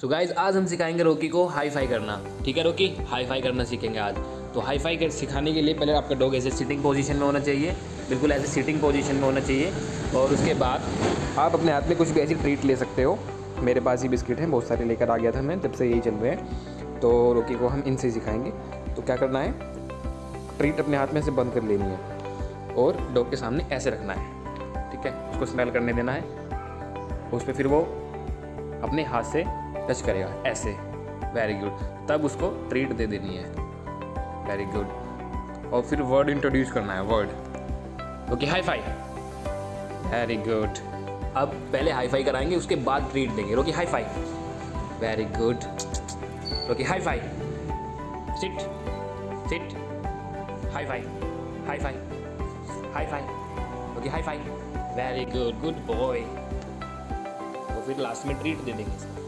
सो so guys आज हम सिखाएँगे रोकी को हाई फाई करना। ठीक है रोकी हाई फाई करना सीखेंगे आज। तो हाई फाई कर सिखाने के लिए पहले आपका डॉग ऐसे सिटिंग पोजीशन में होना चाहिए। बिल्कुल ऐसे सिटिंग पोजीशन में होना चाहिए। और उसके बाद आप अपने हाथ में कुछ भी ऐसी ट्रीट ले सकते हो। मेरे पास ही बिस्किट हैं, बहुत सारे लेकर आ गया था मैं, जब से यही चल रहे हैं। तो रोकी को हम इनसे सिखाएँगे। तो क्या करना है? ट्रीट अपने हाथ में से बंद कर लेनी है। और डॉग के सामने ऐसे रखना है। ठीक है? उसको स्मेल करने देना है। उस पर फिर वो अपने हाथ से टच करेगा, ऐसे। वेरी गुड तब उसको ट्रीट दे देनी है। वेरी गुड और फिर वर्ड इंट्रोड्यूस करना है word okay high five very good अब पहले हाई फाई कराएँगे, उसके बाद ट्रीट देंगे। Rocky high five very good Rocky high five sit sit high five high five high five okay high five very good good boy और फिर last में treat दे देंगे